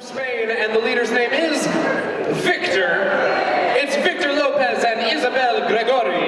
Spain, and the leader's name is Victor. It's Victor Lopez and Isabel Gregori.